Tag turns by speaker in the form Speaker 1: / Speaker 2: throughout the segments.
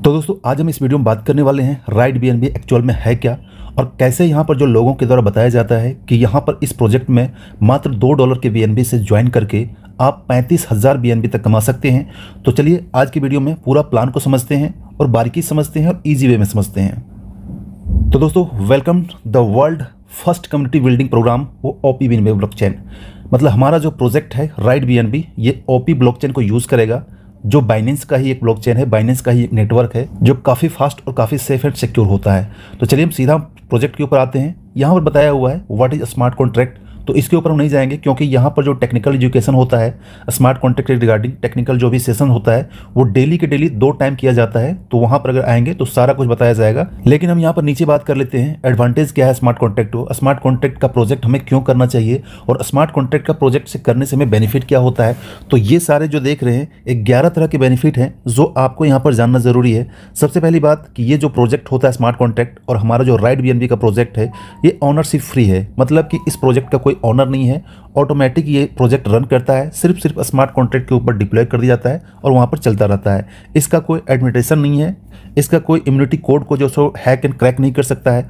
Speaker 1: तो दोस्तों, आज हम इस वीडियो में बात करने वाले हैं राइट बीएनबी एक्चुअल में है क्या और कैसे यहाँ पर जो लोगों के द्वारा बताया जाता है कि यहाँ पर इस प्रोजेक्ट में मात्र दो डॉलर के बीएनबी से ज्वाइन करके आप पैंतीस हज़ार बीएनबी तक कमा सकते हैं। तो चलिए, आज की वीडियो में पूरा प्लान को समझते हैं और बारीकी समझते हैं और ईजी वे में समझते हैं। तो दोस्तों welcome the world first community building programme वो ओ पी बी मतलब हमारा जो प्रोजेक्ट है राइट बीएनबी ये ओ पी को यूज़ करेगा। जो बाइनेंस का ही एक ब्लॉकचेन है बाइनेंस का ही एक नेटवर्क है, जो काफ़ी फास्ट और काफ़ी सेफ़ एंड सिक्योर होता है। तो चलिए हम सीधा प्रोजेक्ट के ऊपर आते हैं। यहाँ पर बताया हुआ है व्हाट इज़ स्मार्ट कॉन्ट्रैक्ट तो इसके ऊपर हम नहीं जाएँगे, क्योंकि यहाँ पर जो टेक्निकल एजुकेशन होता है स्मार्ट कॉन्ट्रैक्ट रिगार्डिंग टेक्निकल जो भी सेशन होता है, वो डेली के डेली दो टाइम किया जाता है। तो वहाँ पर अगर आएँगे तो सारा कुछ बताया जाएगा। लेकिन हम यहाँ पर नीचे बात कर लेते हैं एडवांटेज क्या है स्मार्ट कॉन्ट्रैक्ट को? स्मार्ट कॉन्ट्रैक्ट का प्रोजेक्ट हमें क्यों करना चाहिए? और स्मार्ट कॉन्ट्रैक्ट का प्रोजेक्ट से करने से हमें बेनिफिट क्या होता है? तो ये सारे जो देख रहे हैं ग्यारह तरह के बेनिफिट हैं, जो आपको यहाँ पर जानना ज़रूरी है। सबसे पहली बात कि ये जो प्रोजेक्ट होता है स्मार्ट कॉन्ट्रैक्ट और हमारा जो राइट बी का प्रोजेक्ट है, ये ऑनरशिप फ्री है। मतलब कि इस प्रोजेक्ट का कोई ऑनर नहीं है ऑटोमेटिक ये प्रोजेक्ट रन करता है, सिर्फ़ सिर्फ़ स्मार्ट कॉन्ट्रैक्ट के ऊपर डिप्लॉय कर दिया जाता है और वहाँ पर चलता रहता है। इसका कोई एडमिटेशन नहीं है, इसका कोई इम्यूनिटी कोड को जो सो हैक एंड क्रैक नहीं कर सकता है।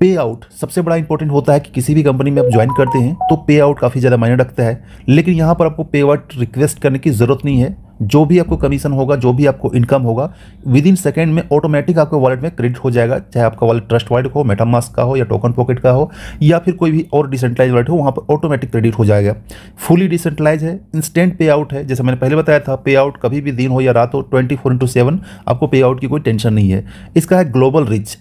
Speaker 1: पे आउट सबसे बड़ा इंपॉर्टेंट होता है कि किसी भी कंपनी में आप ज्वाइन करते हैं तो पे आउट काफ़ी ज़्यादा मायने रखता है। लेकिन यहाँ पर आपको पे आउट रिक्वेस्ट करने की ज़रूरत नहीं है। जो भी आपको कमीशन होगा, जो भी आपको इनकम होगा विद इन सेकेंड में ऑटोमेटिक आपके वॉलेट में क्रेडिट हो जाएगा, चाहे आपका वॉलेट ट्रस्ट वॉलेट हो मेटामास्क का हो, या टोकन पॉकेट का हो, या फिर कोई भी और डिसेंट्रलाइज वॉलेट हो, वहाँ पर ऑटोमेटिक क्रेडिट हो जाएगा। फुली डिसेंट्रलाइज है इंस्टेंट पे आउट है, जैसे मैंने पहले बताया था पे आउट कभी भी दिन हो या रात हो ट्वेंटी फोर इंटू सेवन आपको पे आउट की कोई टेंशन नहीं है। इसका है ग्लोबल रिच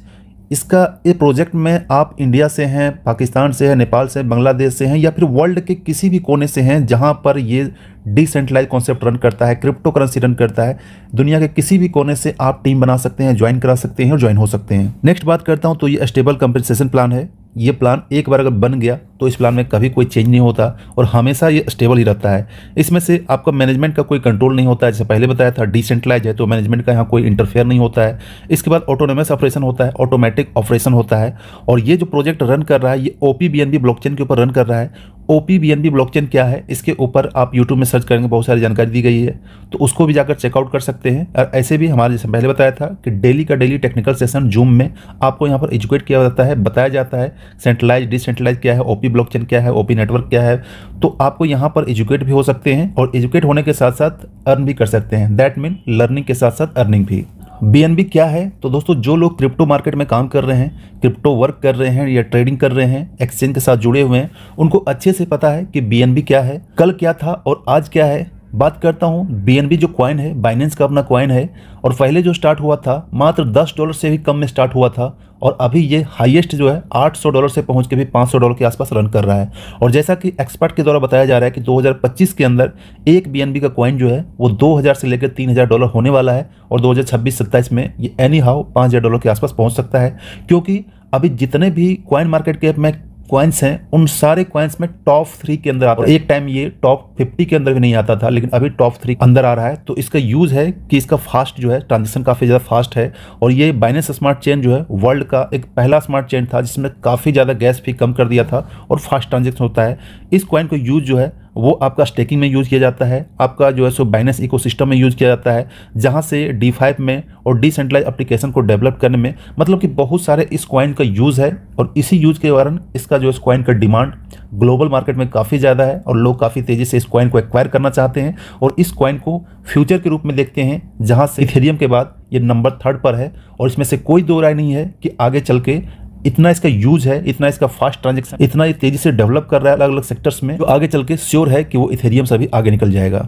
Speaker 1: इसका ये प्रोजेक्ट में आप इंडिया से हैं, पाकिस्तान से हैं, नेपाल से बांग्लादेश से हैं, या फिर वर्ल्ड के किसी भी कोने से हैं, जहाँ पर ये डिसेंट्रलाइज कॉन्सेप्ट रन करता है क्रिप्टो करेंसी रन करता है, दुनिया के किसी भी कोने से आप टीम बना सकते हैं ज्वाइन करा सकते हैं और ज्वाइन हो सकते हैं। नेक्स्ट बात करता हूँ तो ये स्टेबल कंपनसेशन प्लान है। ये प्लान एक बार अगर बन गया तो इस प्लान में कभी कोई चेंज नहीं होता और हमेशा ये स्टेबल ही रहता है। इसमें से आपका मैनेजमेंट का कोई कंट्रोल नहीं होता है। जैसे पहले बताया था डिसेंट्रलाइज है तो मैनेजमेंट का यहाँ कोई इंटरफेयर नहीं होता है। इसके बाद ऑटोनोमस ऑपरेशन होता है ऑटोमेटिक ऑपरेशन होता है। और ये जो प्रोजेक्ट रन कर रहा है, ये ओ पी के ऊपर रन कर रहा है। O P B N B blockchain क्या है? इसके ऊपर आप यूट्यूब में सर्च करेंगे, बहुत सारी जानकारी दी गई है। तो उसको भी जाकर चेकआउट कर सकते हैं। और ऐसे भी हमारे, जैसे पहले बताया था कि डेली का डेली टेक्निकल सेशन जूम में आपको यहाँ पर एजुकेट किया जाता है, बताया जाता है सेंट्रलाइज डिसेंट्रलाइज क्या है ओ पी ब्लॉकचेन क्या है ओ पी नेटवर्क क्या है। तो आपको यहाँ पर एजुकेट भी हो सकते हैं और एजुकेट होने के साथ साथ अर्न भी कर सकते हैं। दैट मीन लर्निंग के साथ साथ अर्निंग भी। BNB क्या है? तो दोस्तों, जो लोग क्रिप्टो मार्केट में काम कर रहे हैं क्रिप्टो वर्क कर रहे हैं या ट्रेडिंग कर रहे हैं एक्सचेंज के साथ जुड़े हुए हैं, उनको अच्छे से पता है कि BNB क्या है, कल क्या था और आज क्या है। बात करता हूँ बी जो कॉइन है बाइनेंस का अपना कॉइन है, और पहले जो स्टार्ट हुआ था, मात्र 10 डॉलर से भी कम में स्टार्ट हुआ था, और अभी ये हाईएस्ट जो है 800 डॉलर से पहुँच के भी 500 डॉलर के आसपास रन कर रहा है। और जैसा कि एक्सपर्ट के द्वारा बताया जा रहा है कि 2025 के अंदर एक BNB का कॉइन जो है, वो 2000 से लेकर 3000 डॉलर होने वाला है, और 2026-27 में ये एनी हाउ पाँच डॉलर के आसपास पहुँच सकता है, क्योंकि अभी जितने भी कॉइन मार्केट के में क्वाइंस हैं, उन सारे क्वाइंस में टॉप थ्री के अंदर आता है। एक टाइम ये टॉप फिफ्टी के अंदर भी नहीं आता था, लेकिन अभी टॉप थ्री अंदर आ रहा है। तो इसका यूज़ है कि इसका फास्ट जो है ट्रांजेक्शन काफ़ी ज़्यादा फास्ट है। और ये बाइनेंस स्मार्ट चेन जो है वर्ल्ड का एक पहला स्मार्ट चेन था, जिसमें काफ़ी ज़्यादा गैस फ़ी कम कर दिया था और फास्ट ट्रांजेक्शन होता है। इस क्वाइन को यूज़ जो है वो आपका स्टेकिंग में यूज़ किया जाता है, आपका जो है सो बाइनेंस इकोसिस्टम में यूज़ किया जाता है, जहाँ से डी फाइव में और डिसेंट्रलाइज एप्लीकेशन को डेवलप करने में मतलब कि बहुत सारे इस कॉइन का यूज़ है और इसी यूज़ के कारण इसका जो इस कॉइन का डिमांड ग्लोबल मार्केट में काफ़ी ज़्यादा है और लोग काफ़ी तेज़ी से इस कॉइन को एक्वायर करना चाहते हैं और इस कॉइन को फ्यूचर के रूप में देखते हैं, जहाँ से इथेरियम के बाद ये नंबर थर्ड पर है और इसमें से कोई दो राय नहीं है कि आगे चल के इतना इसका यूज़ है, इतना इसका फास्ट ट्रांजेक्शन इतना तेज़ी से डेवलप कर रहा है अलग अलग सेक्टर्स में, जो आगे चल के श्योर है कि वो इथेरियम से भी आगे निकल जाएगा।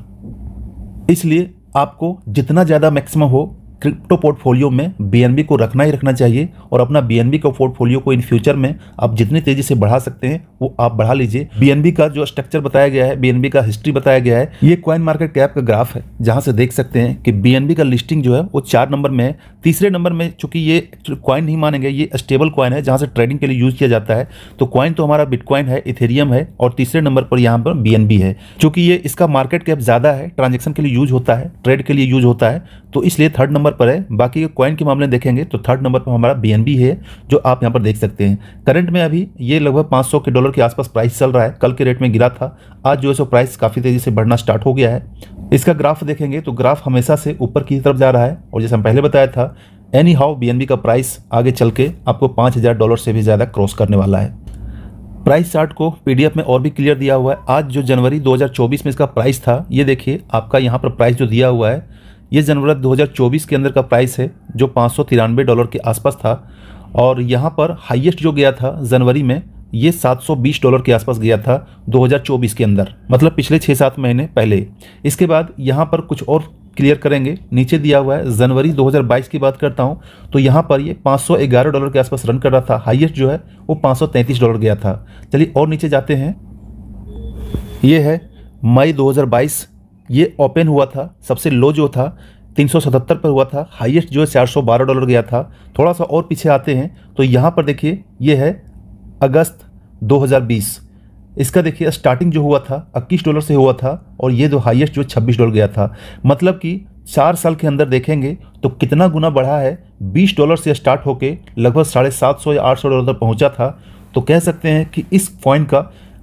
Speaker 1: इसलिए आपको जितना ज़्यादा मैक्सिमम हो क्रिप्टो पोर्टफोलियो में बीएनबी को रखना ही रखना चाहिए और अपना बीएनबी का पोर्टफोलियो को इन फ्यूचर में आप जितनी तेज़ी से बढ़ा सकते हैं, वो आप बढ़ा लीजिए। बीएनबी का जो स्ट्रक्चर बताया गया है बीएनबी का हिस्ट्री बताया गया है, ये क्वाइन मार्केट कैप का ग्राफ है, जहाँ से देख सकते हैं कि BNB का लिस्टिंग जो है, वो चार नंबर में है। तीसरे नंबर में चूँकि ये क्वाइन नहीं मानेंगे, ये स्टेबल क्वाइन है, जहाँ से ट्रेडिंग के लिए यूज़ किया जाता है। तो क्वाइन तो हमारा बिटकॉइन है इथेरियम है और तीसरे नंबर पर यहाँ पर BNB है। चूँकि ये इसका मार्केट कैप ज़्यादा है ट्रांजेक्शन के लिए यूज़ होता है ट्रेड के लिए यूज़ होता है तो इसलिए थर्ड नंबर पर है। बाकी कॉइन के मामले देखेंगे तो थर्ड नंबर पर हमारा बीएनबी है, जो आप यहाँ पर देख सकते हैं। करंट में अभी ये लगभग पाँच सौ के डॉलर के आसपास प्राइस चल रहा है। कल के रेट में गिरा था। आज जो है सो प्राइस काफ़ी तेज़ी से बढ़ना स्टार्ट हो गया है। इसका ग्राफ देखेंगे तो ग्राफ हमेशा से ऊपर की तरफ़ जा रहा है। और जैसे हम पहले बताया था एनी हाउ BNB का प्राइस आगे चल के आपको पाँच हज़ार डॉलर से भी ज़्यादा क्रॉस करने वाला है। प्राइस चार्ट को पीडीएफ में और भी क्लियर दिया हुआ है। आज जो जनवरी 2024 में इसका प्राइस था, ये देखिए, आपका यहाँ पर प्राइस जो दिया हुआ है ये जनवरी 2024 के अंदर का प्राइस है, जो पाँच सौ तिरानबे डॉलर के आसपास था, और यहाँ पर हाईएस्ट जो गया था जनवरी में, ये 720 डॉलर के आसपास गया था 2024 के अंदर मतलब पिछले छः सात महीने पहले। इसके बाद यहाँ पर कुछ और क्लियर करेंगे। नीचे दिया हुआ है, जनवरी 2022 की बात करता हूँ तो यहाँ पर ये 511 डॉलर के आसपास रन कर रहा था। हाईएस्ट जो है, वो 533 डॉलर गया था। चलिए और नीचे जाते हैं। ये है मई 2022 ये ओपन हुआ था, सबसे लो जो था 377 पर हुआ था हाईएस्ट जो है 412 डॉलर गया था। थोड़ा सा और पीछे आते हैं तो यहाँ पर देखिए, ये है अगस्त 2020 इसका देखिए स्टार्टिंग जो हुआ था, इक्कीस डॉलर से हुआ था, और ये जो हाईएस्ट जो छब्बीस डॉलर गया था। मतलब कि चार साल के अंदर देखेंगे तो कितना गुना बढ़ा है, बीस डॉलर से स्टार्ट होकर लगभग साढ़े सात सौ या आठ सौ डॉलर तक पहुँचा था। तो कह सकते हैं कि इस कॉइन का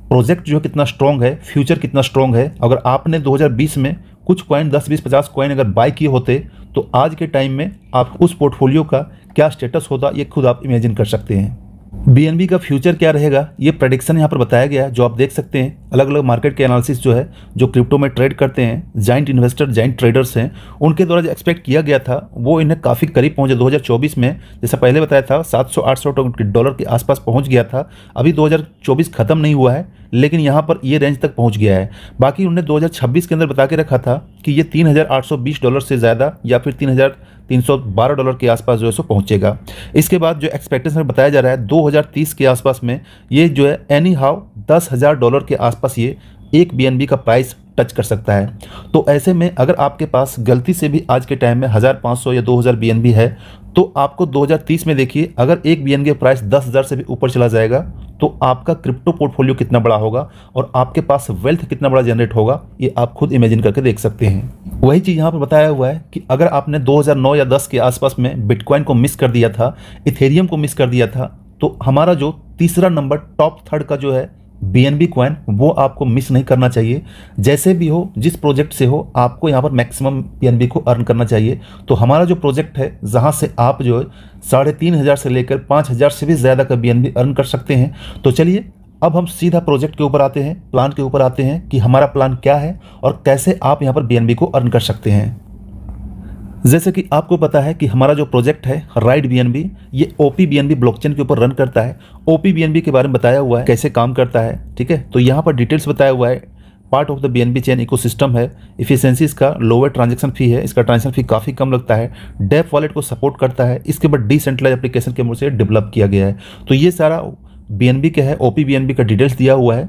Speaker 1: प्रोजेक्ट जो है कितना स्ट्रॉन्ग है फ्यूचर कितना स्ट्रॉन्ग है। अगर आपने 2020 में कुछ कॉइन 10 बीस पचास कॉइन अगर बाय किए होते तो आज के टाइम में आप उस पोर्टफोलियो का क्या स्टेटस होता, ये खुद आप इमेजिन कर सकते हैं। BNB का फ्यूचर क्या रहेगा? ये प्रडिक्शन यहाँ पर बताया गया है, जो आप देख सकते हैं। अलग अलग मार्केट के एनालिसिस जो है, जो क्रिप्टो में ट्रेड करते हैं जाइंट इन्वेस्टर जाइंट ट्रेडर्स हैं, उनके द्वारा जो एक्सपेक्ट किया गया था, वो इन्हें काफ़ी करीब पहुँचे। 2024 में, जैसा पहले बताया था 700-800 डॉलर के आसपास पहुँच गया था। अभी 2024 खत्म नहीं हुआ है, लेकिन यहाँ पर ये रेंज तक पहुँच गया है। बाकी उन्होंने दो के अंदर बता के रखा था कि ये तीन हज़ार आठ सौ बीस डॉलर से ज़्यादा या फिर तीन हज़ार 312 डॉलर के आसपास जो है सो पहुंचेगा। इसके बाद जो एक्सपेक्टेशन बताया जा रहा है 2030 के आसपास में ये जो है एनी हाउ दस डॉलर के आसपास ये एक बीएनबी का प्राइस टच कर सकता है। तो ऐसे में अगर आपके पास गलती से भी आज के टाइम में हज़ार पाँच सौ या दो हज़ार बी है तो आपको 2030 में देखिए, अगर एक बी का प्राइस दस हज़ार से भी ऊपर चला जाएगा तो आपका क्रिप्टो पोर्टफोलियो कितना बड़ा होगा और आपके पास वेल्थ कितना बड़ा जनरेट होगा, ये आप खुद इमेजिन करके देख सकते हैं। वही चीज़ यहाँ पर बताया हुआ है कि अगर आपने 2009 या 10 के आसपास में बिटकॉइन को मिस कर दिया था इथेरियम को मिस कर दिया था तो हमारा जो तीसरा नंबर टॉप थर्ड का जो है बी एन बी वो आपको मिस नहीं करना चाहिए। जैसे भी हो, जिस प्रोजेक्ट से हो, आपको यहाँ पर मैक्सिमम पी एन बी को अर्न करना चाहिए। तो हमारा जो प्रोजेक्ट है, जहाँ से आप जो है, साढ़े तीन हज़ार से लेकर पाँच हज़ार से भी ज़्यादा का बी एन बी अर्न कर सकते हैं। तो चलिए, अब हम सीधा प्रोजेक्ट के ऊपर आते हैं प्लान के ऊपर आते हैं कि हमारा प्लान क्या है और कैसे आप यहाँ पर बी एन बी को अर्न कर सकते हैं। जैसे कि आपको पता है कि हमारा जो प्रोजेक्ट है राइड बीएनबी ये ओ पी ब्लॉकचेन के ऊपर रन करता है। ओ पी के बारे में बताया हुआ है, कैसे काम करता है, ठीक है? तो यहाँ पर डिटेल्स बताया हुआ है part of the B N B chain ecosystem है। इफिशियंसी इसका लोअर ट्रांजेक्शन फ़ी है, इसका ट्रांजेक्शन फ़ी काफ़ी कम लगता है। डेप वॉलेट को सपोर्ट करता है, इसके बाद डिसेंट्रलाइज एप्लीकेशन के मुझे से डेवलप किया गया है। तो ये सारा बी का है ओ पी का डिटेल्स दिया हुआ है।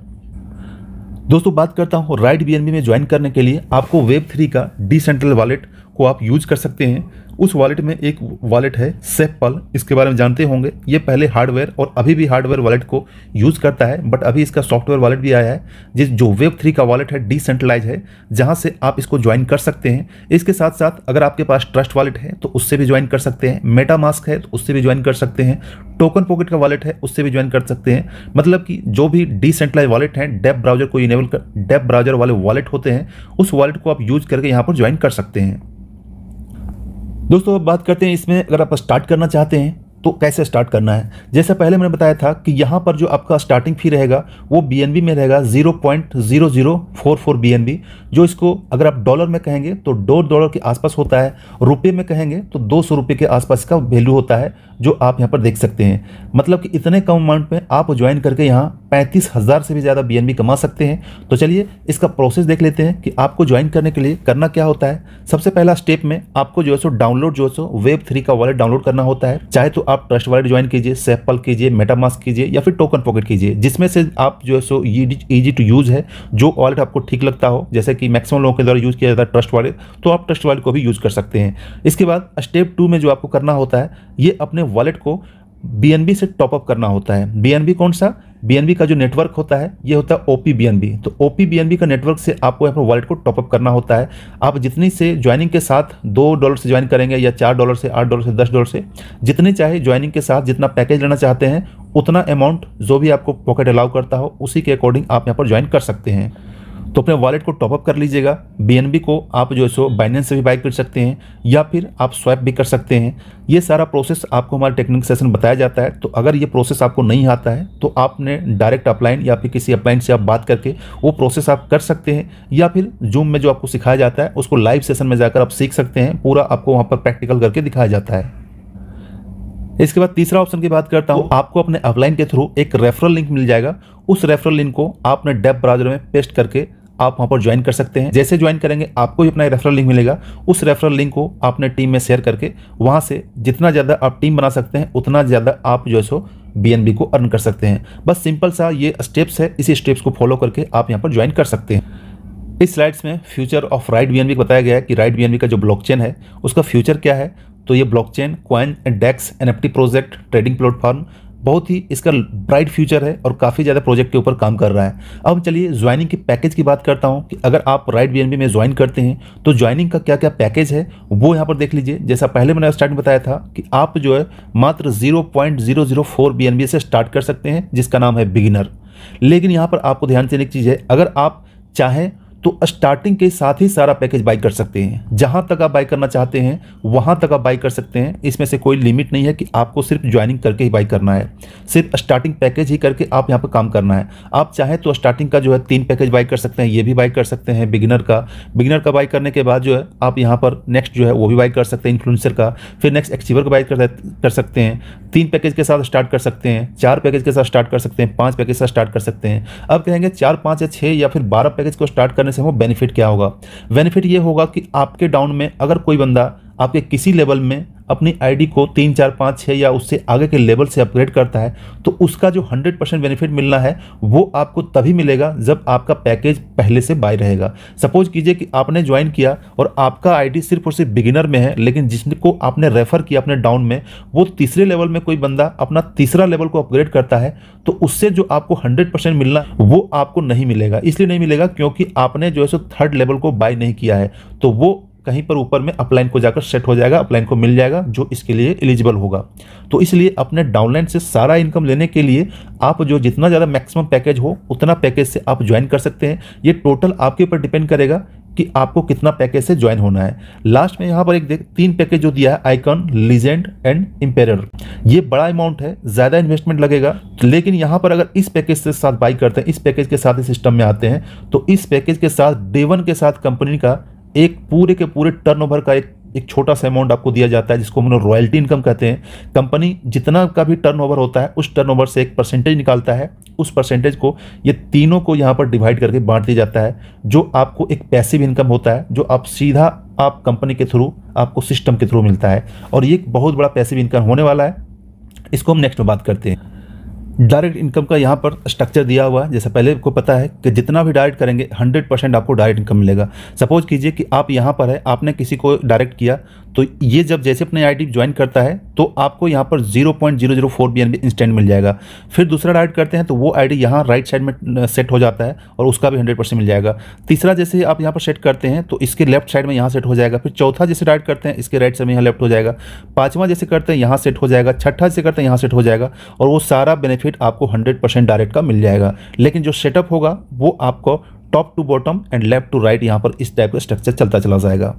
Speaker 1: दोस्तों, बात करता हूँ राइट बी में ज्वाइन करने के लिए। आपको वेब थ्री का डिसेंट्रल वॉलेट को आप यूज़ कर सकते हैं। उस वॉलेट में एक वॉलेट है सेपल इसके बारे में जानते होंगे। ये पहले हार्डवेयर और अभी भी हार्डवेयर वॉलेट को यूज़ करता है बट अभी इसका सॉफ्टवेयर वॉलेट भी आया है, जिस जो वेब थ्री का वॉलेट है डिसेंट्रलाइज है, जहाँ से आप इसको ज्वाइन कर सकते हैं। इसके साथ साथ अगर आपके पास ट्रस्ट वॉलेट है तो उससे भी ज्वाइन कर सकते हैं। मेटा मास्क है तो उससे भी ज्वाइन कर सकते हैं। टोकन पॉकेट का वॉलेट है, उससे भी ज्वाइन कर सकते हैं। मतलब कि जो भी डिसेंट्रलाइज वॉलेट है डेप ब्राउज़र को इनेबल कर डेप ब्राउज़र वाले वॉलेट होते हैं, उस वॉलेट को आप यूज़ करके यहाँ पर ज्वाइन कर सकते हैं। दोस्तों अब बात करते हैं इसमें अगर आप स्टार्ट करना चाहते हैं तो कैसे स्टार्ट करना है? जैसे पहले मैंने बताया था कि यहाँ पर जो आपका स्टार्टिंग फ़ी रहेगा, वो बीएनबी में रहेगा zero point zero zero four four BNB जो इसको अगर आप डॉलर में कहेंगे तो दो डॉलर के आसपास होता है। रुपये में कहेंगे तो दो सौ रुपये के आसपास का वैल्यू होता है, जो आप यहाँ पर देख सकते हैं। मतलब कि इतने कम अमाउंट में आप ज्वाइन करके यहाँ पैंतीस हज़ार से भी ज़्यादा बीएनबी कमा सकते हैं। तो चलिए, इसका प्रोसेस देख लेते हैं कि आपको ज्वाइन करने के लिए करना क्या होता है। सबसे पहला स्टेप में आपको जो है सो डाउनलोड जो है सो वेब थ्री का वॉलेट डाउनलोड करना होता है। चाहे तो आप ट्रस्ट वॉलेट ज्वाइन कीजिए सेपल कीजिए मेटामास्क कीजिए या फिर टोकन पॉकेट कीजिए, जिसमें से आप जो है सो ईजी टू यूज़ है, जो वॉलेट आपको ठीक लगता हो, जैसे कि मैक्सिमम लोगों के द्वारा यूज़ किया जाता है ट्रस्ट वॉलेट तो आप ट्रस्ट वॉलेट को भी यूज़ कर सकते हैं। इसके बाद स्टेप टू में जो आपको करना होता है, ये अपने वॉलेट को BNB से टॉपअप करना होता है। BNB कौन सा? BNB का जो नेटवर्क होता है, ये होता है ओपी बी तो ओपी बी का नेटवर्क से आपको पर वॉलेट को टॉपअप करना होता है। आप जितनी से ज्वाइनिंग के साथ दो डॉलर से ज्वाइन करेंगे या चार डॉलर से, आठ डॉलर से, दस डॉलर से, जितने चाहे ज्वाइनिंग के साथ जितना पैकेज लेना चाहते हैं, उतना अमाउंट जो भी आपको पॉकेट अलाउ करता हो, उसी के अकॉर्डिंग आप यहाँ पर ज्वाइन कर सकते हैं। तो अपने वॉलेट को टॉपअप कर लीजिएगा। बीएनबी को आप जो है सो बाइनेंस से भी बाई कर सकते हैं, या फिर आप स्वैप भी कर सकते हैं। ये सारा प्रोसेस आपको हमारे टेक्निक सेशन बताया जाता है। तो अगर ये प्रोसेस आपको नहीं आता है तो आपने डायरेक्ट अपलाइन या फिर किसी अपलाइन से आप बात करके वो प्रोसेस आप कर सकते हैं, या फिर जूम में जो आपको सिखाया जाता है, उसको लाइव सेशन में जाकर आप सीख सकते हैं। पूरा आपको वहाँ पर प्रैक्टिकल करके दिखाया जाता है। इसके बाद तीसरा ऑप्शन की बात करता हूँ। आपको अपने अपलाइन के थ्रू एक रेफरल लिंक मिल जाएगा। उस रेफरल लिंक को आपने डेप ब्राउज़र में पेस्ट करके आप वहाँ पर ज्वाइन कर सकते हैं। जैसे ज्वाइन करेंगे, आपको भी अपना रेफरल लिंक मिलेगा। उस रेफरल लिंक को आपने टीम में शेयर करके वहाँ से जितना ज़्यादा आप टीम बना सकते हैं, उतना ज़्यादा आप जो है बी को अर्न कर सकते हैं। बस सिंपल सा ये स्टेप्स है, इसी स्टेप्स को फॉलो करके आप यहाँ पर ज्वाइन कर सकते हैं। इस स्लाइड्स में फ्यूचर ऑफ़ राइट बी बताया गया है कि राइट बी का जो ब्लॉकचेन है, उसका फ्यूचर क्या है? तो ये blockchain coin and DEX NFT project trading platform बहुत ही इसका ब्राइट फ्यूचर है और काफ़ी ज़्यादा प्रोजेक्ट के ऊपर काम कर रहा है। अब चलिए ज्वाइनिंग के पैकेज की बात करता हूँ कि अगर आप राइट बी में ज्वाइन करते हैं तो ज्वाइनिंग का क्या क्या पैकेज है, वो यहाँ पर देख लीजिए। जैसा पहले मैंने स्टार्ट में बताया था कि आप जो है मात्र zero point zero zero four B से स्टार्ट कर सकते हैं, जिसका नाम है बिगिनर लेकिन यहाँ पर आपको ध्यान देने की चीज़ है, अगर आप चाहें तो स्टार्टिंग के साथ ही सारा पैकेज बाई कर सकते हैं। जहाँ तक आप बाई करना चाहते हैं वहाँ तक आप बाई कर सकते हैं। इसमें से कोई लिमिट नहीं है कि आपको सिर्फ़ ज्वाइनिंग करके ही बाई करना है। सिर्फ़ स्टार्टिंग पैकेज ही करके आप यहाँ पर काम करना है। आप चाहें तो स्टार्टिंग का जो है तीन पैकेज बाई कर सकते हैं ये भी बाई कर सकते हैं बिगिनर का। बिगिनर का बाई करने के बाद जो है आप यहाँ पर नेक्स्ट जो है वो भी बाई कर सकते हैं इन्फ्लुएंसर का। फिर नेक्स्ट एक्सीवर का बाई कर, सकते हैं। तीन पैकेज के साथ स्टार्ट कर सकते हैं चार पैकेज के साथ स्टार्ट कर सकते हैं पाँच पैकेज के साथ स्टार्ट कर सकते हैं। अब कहेंगे चार पाँच या छः या फिर बारह पैकेज को स्टार्ट से हमें बेनिफिट क्या होगा? बेनिफिट ये होगा कि आपके डाउन में अगर कोई बंदा आपके किसी लेवल में अपनी आईडी को तीन, चार, पाँच छः या उससे आगे के लेवल से अपग्रेड करता है तो उसका जो हंड्रेड परसेंट बेनिफिट मिलना है, वो आपको तभी मिलेगा जब आपका पैकेज पहले से बाय रहेगा। सपोज़ कीजिए कि आपने ज्वाइन किया और आपका आईडी सिर्फ़ और सिर्फ़ बिगिनर में है, लेकिन जिसको आपने रेफर किया अपने डाउन में, वो तीसरे लेवल में कोई बंदा अपना तीसरा लेवल को अपग्रेड करता है तो उससे जो आपको हंड्रेड परसेंट मिलना, वो आपको नहीं मिलेगा। इसलिए नहीं मिलेगा क्योंकि आपने जो है सो थर्ड लेवल को बाय नहीं किया है तो वो कहीं पर ऊपर में अपलाइन को जाकर सेट हो जाएगा, अपलाइन को मिल जाएगा, जो इसके लिए एलिजिबल होगा। तो इसलिए अपने डाउनलाइन से सारा इनकम लेने के लिए आप जो जितना ज़्यादा मैक्सिमम पैकेज हो, उतना पैकेज से आप ज्वाइन कर सकते हैं। ये टोटल आपके ऊपर डिपेंड करेगा कि आपको कितना पैकेज से ज्वाइन होना है। लास्ट में यहाँ पर एक देख, तीन पैकेज जो दिया है आइकन लीजेंड एंड इम्पेयर ये बड़ा अमाउंट है, ज़्यादा इन्वेस्टमेंट लगेगा, लेकिन यहाँ पर अगर इस पैकेज के साथ बाई करते हैं, इस पैकेज के साथ ही सिस्टम में आते हैं तो इस पैकेज के साथ डे वन के साथ कंपनी का एक पूरे के पूरे टर्नओवर का एक एक छोटा सा अमाउंट आपको दिया जाता है, जिसको हम लोग रॉयल्टी इनकम कहते हैं। कंपनी जितना का भी टर्नओवर होता है, उस टर्नओवर से एक परसेंटेज निकालता है। उस परसेंटेज को ये तीनों को यहाँ पर डिवाइड करके बांट दिया जाता है, जो आपको एक पैसिव इनकम होता है, जो आप सीधा आप कंपनी के थ्रू आपको सिस्टम के थ्रू मिलता है। और ये एक बहुत बड़ा पैसिव इनकम होने वाला है। इसको हम नेक्स्ट में बात करते हैं। डायरेक्ट इनकम का यहाँ पर स्ट्रक्चर दिया हुआ है। जैसे पहले आपको पता है कि जितना भी डायरेक्ट करेंगे हंड्रेड परसेंट आपको डायरेक्ट इनकम मिलेगा। सपोज़ कीजिए कि आप यहाँ पर है, आपने किसी को डायरेक्ट किया तो ये जब जैसे अपने आई ज्वाइन करता है तो आपको यहाँ पर zero point zero zero four B N instant मिल जाएगा। फिर दूसरा डायरेक्ट करते हैं तो वो आई डी यहाँ राइट साइड में सेट हो जाता है और उसका भी हंड्रेड परसेंट मिल जाएगा। तीसरा जैसे आप यहाँ पर सेट करते हैं तो इसके लेफ़्ट साइड में यहाँ सेट हो जाएगा। फिर चौथा जैसे डायरेक्ट करते हैं, इसके राइट साइड में यहाँ लेफ़्ट हो जाएगा। पाँचवा जैसे करते हैं, यहाँ सेट हो जाएगा। छठा जैसे करते हैं, यहाँ सेट हो जाएगा। और वो सारा बेनिफिट आपको हंड्रेड डायरेक्ट का मिल जाएगा। लेकिन जो सेटअप होगा, वो आपको top to bottom and left to right यहाँ पर इस टाइप का स्ट्रक्चर चलता चला जाएगा।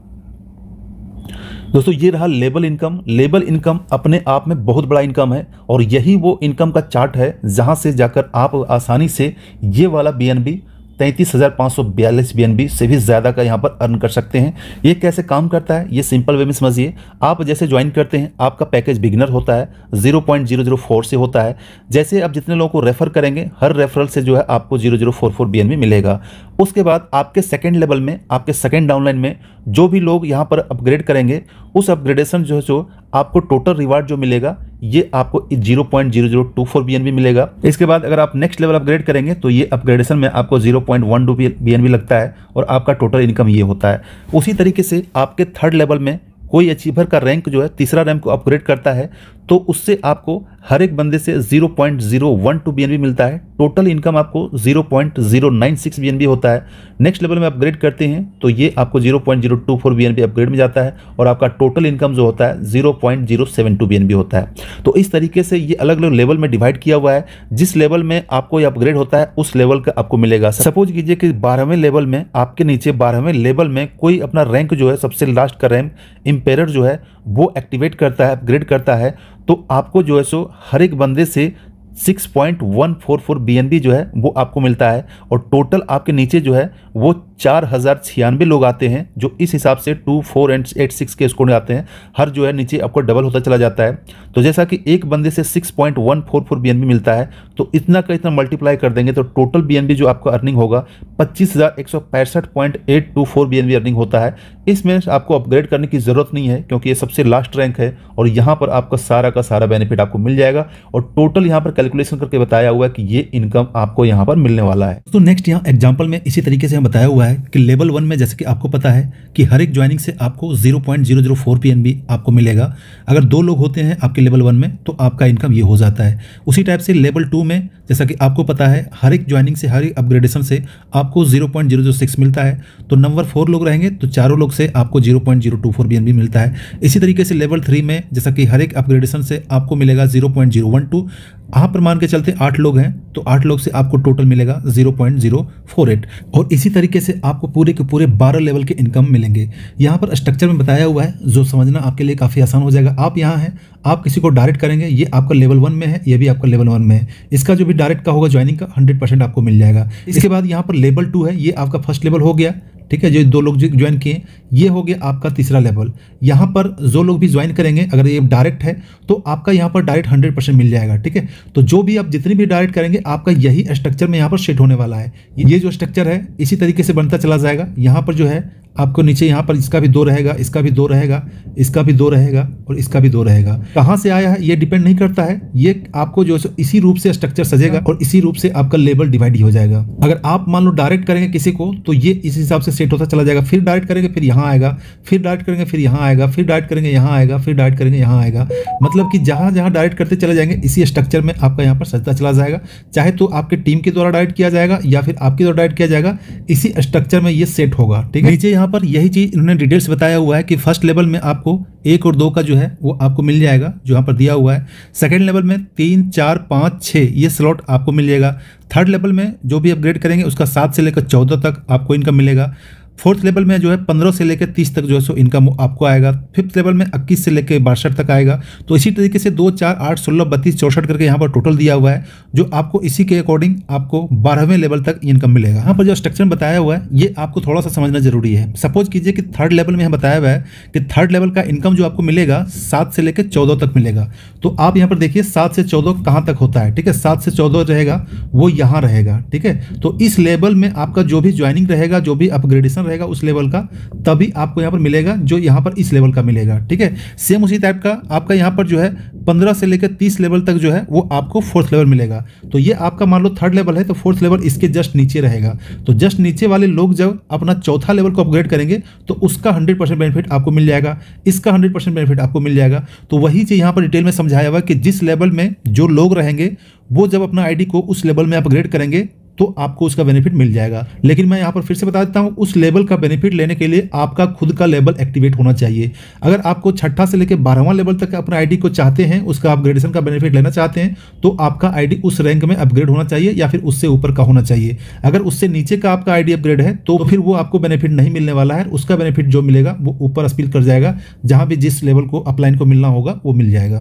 Speaker 1: दोस्तों, ये रहा लेबल इनकम। लेबल इनकम अपने आप में बहुत बड़ा इनकम है और यही वो इनकम का चार्ट है जहाँ से जाकर आप आसानी से ये वाला बीएनबी तैंतीस हज़ार पाँच सौ बयालीस बी से भी ज़्यादा का यहाँ पर अर्न कर सकते हैं। ये कैसे काम करता है? ये सिंपल वे में समझिए। आप जैसे ज्वाइन करते हैं, आपका पैकेज बिगिनर होता है zero point zero zero four से होता है। जैसे आप जितने लोगों को रेफर करेंगे, हर रेफरल से जो है आपको zero zero four four B मिलेगा। उसके बाद आपके सेकेंड लेवल में, आपके सेकेंड डाउनलाइन में जो भी लोग यहाँ पर अपग्रेड करेंगे, उस अपग्रेडेशन जो है जो आपको टोटल रिवार्ड जो मिलेगा, ये आपको zero point zero zero two four B मिलेगा। इसके बाद अगर आप नेक्स्ट लेवल अपग्रेड करेंगे तो ये अपग्रेडेशन में आपको zero point one two B लगता है और आपका टोटल इनकम ये होता है। उसी तरीके से आपके थर्ड लेवल में कोई अचीवर का रैंक जो है, तीसरा रैंक को अपग्रेड करता है तो उससे आपको हर एक बंदे से 0.012 बीएनबी मिलता है। टोटल इनकम आपको 0.096 बीएनबी होता है। नेक्स्ट लेवल में अपग्रेड करते हैं तो ये आपको 0.024 बीएनबी अपग्रेड में जाता है और आपका टोटल इनकम जो होता है 0.072 बीएनबी होता है। तो इस तरीके से ये अलग अलग लेवल में डिवाइड किया हुआ है। जिस लेवल में आपको ये अपग्रेड होता है, उस लेवल का आपको मिलेगा। सपोज़ कीजिए कि बारहवें लेवल में आपके नीचे बारहवें लेवल में कोई अपना रैंक जो है, सबसे लास्ट का रैंक इम्पेयर जो है वो एक्टिवेट करता है अपग्रेड करता है तो आपको जो है सो हर एक बंदे से 6.144 बीएनबी जो है, वो आपको मिलता है और टोटल आपके नीचे जो है, वो चार हज़ार छियानवे लोग आते हैं, जो इस हिसाब से two, four and eight, six के स्कोर में आते हैं। हर जो है, नीचे आपको डबल होता चला जाता है। तो जैसा कि एक बंदे से six point one four four B मिलता है तो इतना का इतना मल्टीप्लाई कर देंगे तो टोटल बी जो आपका अर्निंग होगा, पच्चीस हज़ार एक सौ पैंसठ point eight two four B earning होता है। इसमें आपको अपग्रेड करने की ज़रूरत नहीं है, क्योंकि ये सबसे लास्ट रैंक है और यहाँ पर आपका सारा का सारा बेनिफिट आपको मिल जाएगा और टोटल यहाँ पर कैलकुलेशन करके बताया हुआ है कि ये इनकम आपको यहाँ पर मिलने वाला है।
Speaker 2: तो नेक्स्ट यहाँ एग्ज़ाम्पल में इसी तरीके से हम बताया हुआ है कि लेवल वन में जैसे कि आपको पता है कि हर एक ज्वाइनिंग से आपको 0.004 पीएनबी आपको मिलेगा। अगर दो लोग होते हैं आपके लेवल वन में तो आपका इनकम ये हो जाता है। उसी टाइप से लेवल टू में जैसा कि आपको पता है, हर एक ज्वाइनिंग से, हर एक अपग्रेडेशन से आपको 0.006 मिलता है। तो नंबर फोर लोग रहेंगे तो चारों लोग से आपको 0.024 बीएनबी मिलता है। इसी तरीके से लेवल थ्री में जैसा कि हर एक अपग्रेडेशन से आपको मिलेगा 0.012 आप पर मान के चलते आठ लोग हैं तो आठ लोग से आपको टोटल मिलेगा 0.048 और इसी तरीके से आपको पूरे के पूरे 12 लेवल के इनकम मिलेंगे। यहाँ पर स्ट्रक्चर में बताया हुआ है जो समझना आपके लिए काफ़ी आसान हो जाएगा। आप यहाँ हैं आप किसी को डायरेक्ट करेंगे ये आपका लेवल वन में है ये भी आपका लेवल वन में है। इसका जो भी डायरेक्ट का होगा ज्वाइनिंग का हंड्रेड आपको मिल जाएगा। इसके बाद यहाँ पर लेवल टू है ये आपका फ़र्स्ट लेवल हो गया। ठीक है, जो दो लोग ज्वाइन किए, ये हो गया आपका तीसरा लेवल यहाँ पर जो लोग भी ज्वाइन करेंगे, अगर ये डायरेक्ट है तो आपका यहाँ पर डायरेक्ट हंड्रेड परसेंट मिल जाएगा, ठीक है? तो जो भी आप जितनी भी डायरेक्ट करेंगे, आपका यही स्ट्रक्चर में यहाँ पर सेट होने वाला है। ये जो स्ट्रक्चर है, इसी तरीके से बनता चला जाएगा। यहाँ पर जो है आपको नीचे यहाँ पर इसका भी दो रहेगा, इसका भी दो रहेगा, इसका भी दो रहेगा और इसका भी दो रहेगा। कहाँ से आया है, ये डिपेंड नहीं करता है। ये आपको जो इसी रूप से स्ट्रक्चर सजेगा और इसी रूप से आपका लेवल डिवाइड ही हो जाएगा। अगर आप मान लो डायरेक्ट करेंगे किसी को तो ये इस हिसाब से सेट होता चला जाएगा। फिर डायरेक्ट करेंगे, फिर यहाँ आएगा। फिर डायरेक्ट करेंगे, फिर यहाँ आएगा। फिर डायरेक्ट करेंगे, यहाँ आएगा। फिर डायरेक्ट करेंगे, यहाँ आएगा। मतलब कि जहाँ जहाँ डायरेक्ट करते चले जाएँगे, इसी स्ट्रक्चर में आपका यहाँ पर सजता चला जाएगा। चाहे तो आपके टीम के द्वारा डायरेक्ट किया जाएगा या फिर आपके द्वारा डायरेक्ट किया जाएगा, इसी स्ट्रक्चर में ये सेट होगा। ठीक है? नीचे यहाँ पर यही चीज़ इन्होंने डिटेल्स बताया हुआ है कि फ़र्स्ट लेवल में आपको एक और दो का जो है, वो आपको मिल जाएगा, जो यहाँ पर दिया हुआ है। सेकेंड लेवल में तीन, चार, पाँच छः ये स्लॉट आपको मिल जाएगा। थर्ड लेवल में जो भी अपग्रेड करेंगे, उसका सात से लेकर चौदह तक आपको इनका मिलेगा। फोर्थ लेवल में जो है पंद्रह से लेकर तीस तक जो है सो इनकम आपको आएगा। फिफ्थ लेवल में इक्कीस से लेकर बासठ तक आएगा। तो इसी तरीके से दो, चार, आठ, सोलह, बत्तीस, चौसठ करके यहाँ पर टोटल दिया हुआ है, जो आपको इसी के अकॉर्डिंग आपको बारहवें लेवल तक इनकम मिलेगा। यहाँ पर जो स्ट्रक्चर बताया हुआ है, ये आपको थोड़ा सा समझना ज़रूरी है। सपोज़ कीजिए कि थर्ड लेवल में यहाँ बताया हुआ है कि थर्ड लेवल का इनकम जो आपको मिलेगा, सात से लेकर चौदह तक मिलेगा। तो आप यहाँ पर देखिए, सात से चौदह कहाँ तक होता है, ठीक है? सात से चौदह रहेगा, वो यहाँ रहेगा, ठीक है? तो इस लेवल में आपका जो भी ज्वाइनिंग रहेगा, जो भी अपग्रेडेशन रहेगा उस लेवल का, तभी आपको यहाँ पर मिलेगा जो यहाँ पर इस लेवल का मिलेगा, ठीक है? सेम उसी टाइप का आपका यहाँ पर जो है पंद्रह से लेकर तीस लेवल तक जो है वो आपको फोर्थ लेवल मिलेगा। तो ये आपका मान लो थर्ड लेवल है तो फोर्थ लेवल इसके जस्ट नीचे रहेगा। तो जस्ट नीचे वाले लोग जब अपना चौथा लेवल को अपग्रेड करेंगे तो उसका हंड्रेड परसेंट बेनिफिट आपको मिल जाएगा। इसका हंड्रेड परसेंट बेनिफिट आपको मिल जाएगा। तो वही चीज़ यहाँ पर डिटेल में समझाया हुआ कि जिस लेवल में जो लोग रहेंगे, वो जब अपना आईडी को उस लेवल में अपग्रेड करेंगे तो आपको उसका बेनिफिट मिल जाएगा। लेकिन मैं यहाँ पर फिर से बता देता हूँ, उस लेवल का बेनिफिट लेने के लिए आपका खुद का लेवल एक्टिवेट होना चाहिए। अगर आपको छठा से लेकर बारहवां लेवल तक अपना आईडी को चाहते हैं, उसका अपग्रेडेशन का बेनिफिट लेना चाहते हैं तो आपका आईडी उस रैंक में अपग्रेड होना चाहिए या फिर उससे ऊपर का होना चाहिए। अगर उससे नीचे का आपका आईडी अपग्रेड है तो फिर वो आपको बेनिफिट नहीं मिलने वाला है। उसका बेनिफिट जो मिलेगा, वो ऊपर स्पील कर जाएगा। जहाँ भी जिस लेवल को अपलाइन को मिलना होगा, वो मिल जाएगा।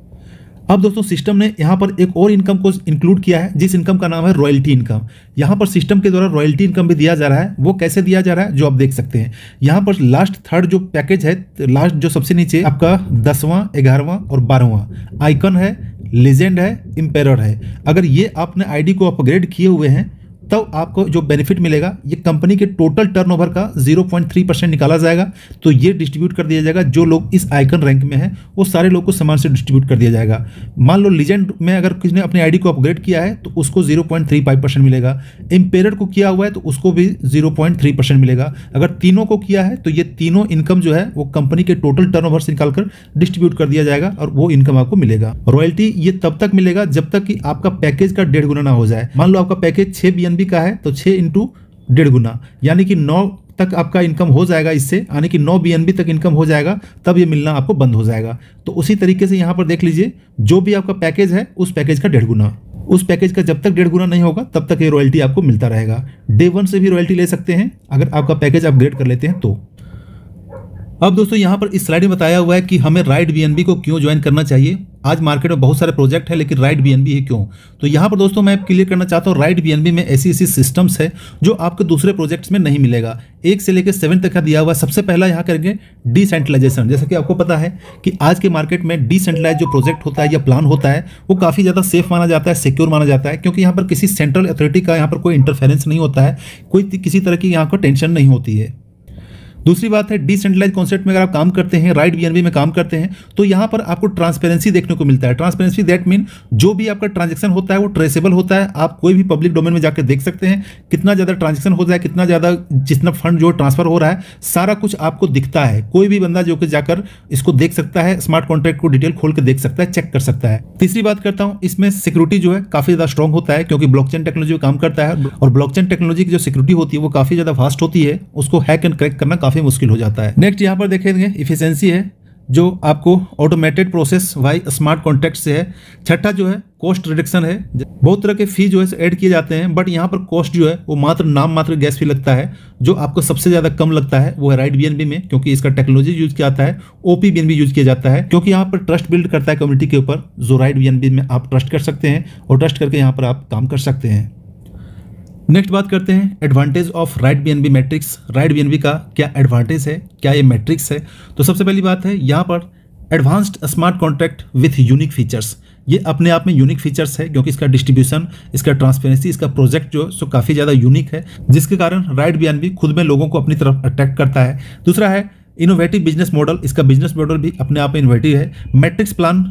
Speaker 2: अब दोस्तों सिस्टम ने यहाँ पर एक और इनकम को इंक्लूड किया है, जिस इनकम का नाम है रॉयल्टी इनकम यहाँ पर सिस्टम के द्वारा रॉयल्टी इनकम भी दिया जा रहा है, वो कैसे दिया जा रहा है, जो आप देख सकते हैं। यहाँ पर लास्ट थर्ड जो पैकेज है लास्ट जो सबसे नीचे, आपका दसवां, ग्यारहवां और बारहवां। आइकन है लेजेंड है इम्पेयर है। अगर ये आपने आईडी को अपग्रेड किए हुए हैं तब आपको जो बेनिफिट मिलेगा, ये कंपनी के टोटल टर्नओवर का 0.3 परसेंट निकाला जाएगा। तो ये डिस्ट्रीब्यूट कर दिया जाएगा। जो लोग इस आइकन रैंक में है, वो सारे लोग को समान से डिस्ट्रीब्यूट कर दिया जाएगा। मान लो लीजेंड में अगर किसी ने अपनी आईडी को अपग्रेड किया है तो उसको 0.35 परसेंट मिलेगा। इम्पेयर को किया हुआ है तो उसको भी 0.3 परसेंट मिलेगा। अगर तीनों को किया है तो ये तीनों इनकम जो है, वो कंपनी के टोटल टर्न से निकालकर डिस्ट्रीब्यूट कर दिया जाएगा और वो इनकम आपको मिलेगा। रॉयल्टी ये तब तक मिलेगा जब तक कि आपका पैकेज का डेढ़ गुना ना हो जाए। मान लो आपका पैकेज छः बी का है तो छः इंटू डेढ़ गुना। यानी कि नौ तक आपका इनकम हो जाएगा इससे, यानी कि नौ बी तक इनकम हो जाएगा, तब ये मिलना आपको बंद हो जाएगा। तो उसी तरीके से यहाँ पर देख लीजिए, जो भी आपका पैकेज है, उस पैकेज का डेढ़ गुना। उस पैकेज का जब तक डेढ़ गुना नहीं होगा, तब तक ये रॉयल्टी आपको मिलता रहेगा। डे वन से भी रॉयल्टी ले सकते हैं, अगर आपका पैकेज अपग्रेड कर लेते हैं तो। अब दोस्तों, यहाँ पर इस स्लाइड में बताया हुआ है कि हमें राइट बी को क्यों ज्वाइन करना चाहिए। आज मार्केट में बहुत सारे प्रोजेक्ट है, लेकिन राइट बी है क्यों? तो यहाँ पर दोस्तों, मैं क्लियर करना चाहता हूँ राइट बी में ऐसी ऐसी सिस्टम्स है जो आपके दूसरे प्रोजेक्ट्स में नहीं मिलेगा। एक से लेकर सेवन तक का दिया हुआ सबसे पहला यहाँ करेंगे डिसेंट्रलाइजेशन जैसा कि आपको पता है कि आज के मार्केट में डिसेंट्रलाइज जो प्रोजेक्ट होता है या प्लान होता है, वो काफ़ी ज़्यादा सेफ़ माना जाता है सिक्योर माना जाता है, क्योंकि यहाँ पर किसी सेंट्रल अथॉरिटी का यहाँ पर कोई इंटरफेरेंस नहीं होता है। कोई किसी तरह की यहाँ पर टेंशन नहीं होती है। दूसरी बात है डिसेंट्रलाइज कॉन्सेप्ट में अगर आप काम करते हैं राइट बी में काम करते हैं तो यहाँ पर आपको ट्रांसपेरेंसी देखने को मिलता है। ट्रांसपेरेंसी दैट मीन जो भी आपका ट्रांजेक्शन होता है, वो ट्रेसेबल होता है। आप कोई भी पब्लिक डोमेन में जाकर देख सकते हैं, कितना ज़्यादा ट्रांजेक्शन होता है कितना ज़्यादा जितना फंड जो ट्रांसफ़र हो रहा है, सारा कुछ आपको दिखता है। कोई भी बंदा जो कि जाकर इसको देख सकता है स्मार्ट कॉन्ट्रैक्ट को डिटेल खोल के देख सकता है चेक कर सकता है। तीसरी बात करता हूँ, इसमें सिक्योरिटी जो है काफ़ी ज़्यादा स्ट्रॉग होता है, क्योंकि ब्लॉकचेन टेक्नोलॉजी काम करता है। और ब्लॉकचेन टेक्नोलॉजी की जो सिक्योरिटी होती है, वो काफ़ी ज़्यादा फास्ट होती है। उसको हैक एंड क्रैक करना काफ़ी मुश्किल हो जाता है। नेक्स्ट यहाँ पर देखेंगे इफिशियंसी है, जो आपको automated process via smart contract से है। छठा जो है कॉस्ट रिडक्शन है। बहुत तरह के फ़ी जो है ऐड किए जाते हैं बट यहाँ पर कॉस्ट जो है, वो मात्र, नाम मात्र गैस फ़ी लगता है। जो आपको सबसे ज़्यादा कम लगता है, वो है राइट बी में, क्योंकि इसका टेक्नोलॉजी यूज़ किया जाता है ओपी बी यूज़ किया जाता है। क्योंकि यहाँ पर ट्रस्ट बिल्ड करता है कम्युनिटी के ऊपर, जो राइट बी में आप ट्रस्ट कर सकते हैं, और ट्रस्ट करके यहाँ पर आप काम कर सकते हैं। नेक्स्ट बात करते हैं advantage of right B matrix right B का क्या एडवांटेज है? क्या ये मैट्रिक्स है? तो सबसे पहली बात है, यहाँ पर advanced smart contract with unique features ये अपने आप में यूनिक फीचर्स है, क्योंकि इसका डिस्ट्रीब्यूशन इसका ट्रांसपेरेंसी इसका प्रोजेक्ट जो है, सो काफ़ी ज़्यादा यूनिक है, जिसके कारण राइट बी खुद में लोगों को अपनी तरफ़ अट्रैक्ट करता है। दूसरा है इनोवेटिव बिज़नेस मॉडल इसका बिज़नेस मॉडल भी अपने आप में इनोवेटिव है। Matrix plan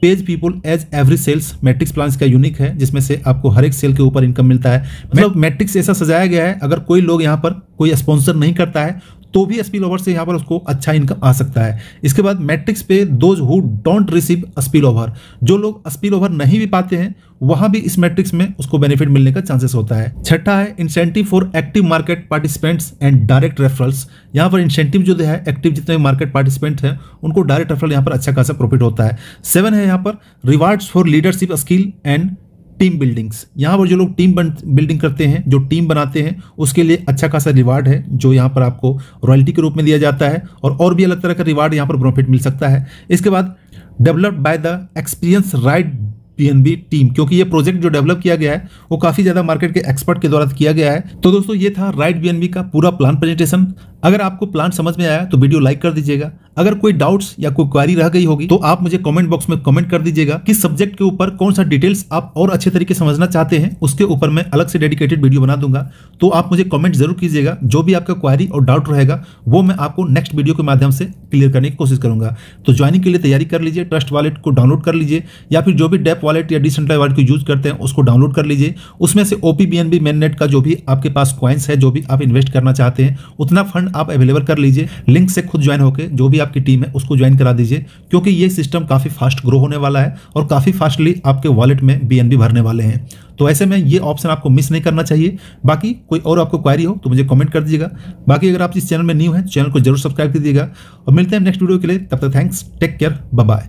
Speaker 2: pays people as every sales matrix plan का यूनिक है जिसमें से आपको हर एक सेल के ऊपर इनकम मिलता है। मतलब मैट्रिक्स ऐसा सजाया गया है अगर कोई लोग यहाँ पर कोई स्पॉन्सर नहीं करता है तो भी स्पील ओवर से यहाँ पर उसको अच्छा इनकम आ सकता है। इसके बाद matrix pays those who don't receive spill over जो लोग स्पील ओवर नहीं भी पाते हैं, वहाँ भी इस मैट्रिक्स में उसको बेनिफिट मिलने का चांसेस होता है। छठा है incentive for active market participants and direct referrals यहाँ पर इंसेंटिव जो है एक्टिव जितने मार्केट पार्टिसिपेंट हैं, उनको डायरेक्ट रेफरल यहाँ पर अच्छा खासा प्रॉफिट होता है। सेवन है यहाँ पर rewards for leadership skill and team buildings. यहाँ पर जो लोग टीम बिल्डिंग करते हैं, जो टीम बनाते हैं, उसके लिए अच्छा खासा रिवार्ड है, जो यहाँ पर आपको रॉयल्टी के रूप में दिया जाता है, और और भी अलग तरह का रिवार्ड यहाँ पर प्रॉफिट मिल सकता है। इसके बाद developed by the experience right PNB team क्योंकि ये प्रोजेक्ट जो डेवलप किया गया है, वो काफ़ी ज़्यादा मार्केट के एक्सपर्ट के द्वारा किया गया है। तो दोस्तों, ये था राइट बीएनबी का पूरा प्लान प्रेजेंटेशन अगर आपको प्लान समझ में आया तो वीडियो लाइक कर दीजिएगा। अगर कोई डाउट्स या कोई क्वारी रह गई होगी तो आप मुझे कमेंट बॉक्स में कमेंट कर दीजिएगा कि सब्जेक्ट के ऊपर कौन सा डिटेल्स आप और अच्छे तरीके समझना चाहते हैं, उसके ऊपर मैं अलग से डेडिकेटेड वीडियो बना दूँगा। तो आप मुझे कमेंट ज़रूर कीजिएगा। जो भी आपका क्वारी और डाउट रहेगा, वो मैं आपको नेक्स्ट वीडियो के माध्यम से क्लियर करने की कोशिश करूँगा। तो ज्वाइनिंग के लिए तैयारी कर लीजिए ट्रस्ट वॉलेट को डाउनलोड कर लीजिए, या फिर जो भी डेप वॉलेट या डिसेंट्रलाइज वॉलेट को यूज़ करते हैं, उसको डाउनलोड कर लीजिए। उसमें से OP B N B mainnet का जो भी आपके पास क्वाइंस है, जो भी आप इन्वेस्ट करना चाहते हैं, उतना फंड आप अवेलेबल कर लीजिए। लिंक से खुद ज्वाइन होकर जो भी आपकी टीम है, उसको ज्वाइन करा दीजिए। क्योंकि ये सिस्टम काफ़ी फास्ट ग्रो होने वाला है और काफ़ी फास्टली आपके वॉलेट में बीएनबी भरने वाले हैं। तो ऐसे में ये ऑप्शन आपको मिस नहीं करना चाहिए। बाकी कोई और आपको क्वारी हो तो मुझे कमेंट कर दीजिएगा। बाकी अगर आप इस चैनल में न्यू है चैनल को ज़रूर सब्सक्राइब कर दीजिएगा और मिलते हैं नेक्स्ट वीडियो के लिए। तब तक थैंक्स टेक केयर बाय